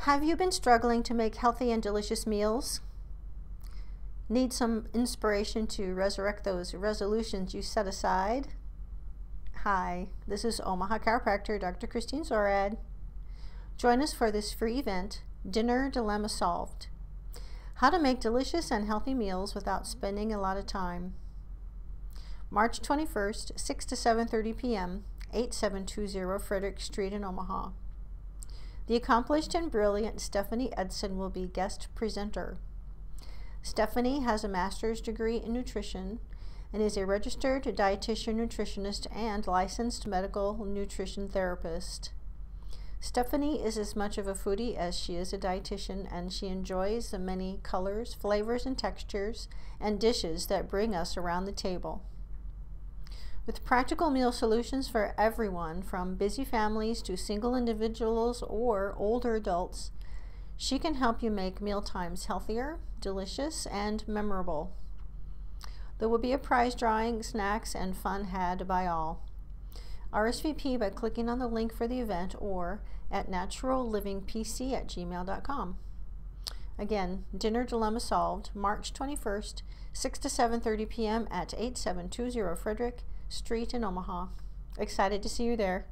Have you been struggling to make healthy and delicious meals? Need some inspiration to resurrect those resolutions you set aside? Hi, this is Omaha chiropractor Dr. Christine Zorad. Join us for this free event, Dinner Dilemma Solved. How to make delicious and healthy meals without spending a lot of time. March 21st, 6 to 7:30 p.m., 8720 Frederick Street in Omaha. The accomplished and brilliant Stephanie Edson will be guest presenter. Stephanie has a master's degree in nutrition and is a registered dietitian nutritionist and licensed medical nutrition therapist. Stephanie is as much of a foodie as she is a dietitian, and she enjoys the many colors, flavors, and textures and dishes that bring us around the table. With practical meal solutions for everyone, from busy families to single individuals or older adults, she can help you make meal times healthier, delicious, and memorable. There will be a prize drawing, snacks, and fun had by all. RSVP by clicking on the link for the event or at naturallivingpc at gmail.com. Again, Dinner Dilemma Solved, March 21st, 6 to 7.30 p.m. at 8720 Frederick Street in Omaha. Excited to see you there.